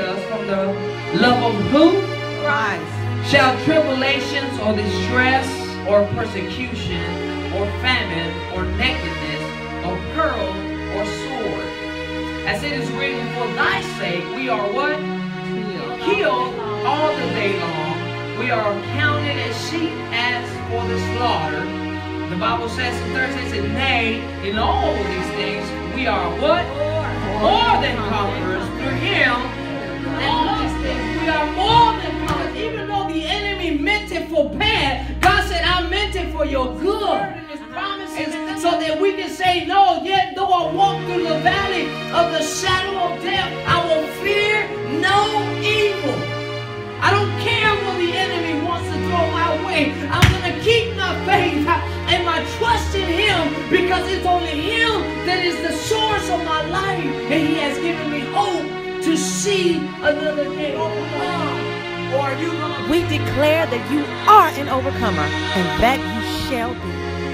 us from the love of who? Christ. Shall tribulations or distress or persecution or famine or nakedness or peril or sword. As it is written, for thy sake we are what? Killed all the day long. We are counted as sheep as for the slaughter. The Bible says in 13, says, Nay, in all these things we are what? Good. So that we can say, No, yet though I walk through the valley of the shadow of death, I will fear no evil. I don't care what the enemy wants to throw my way. I'm going to keep my faith and my trust in him because it's only him that is the source of my life. And he has given me hope to see another day. We declare that you are an overcomer and that you shall be.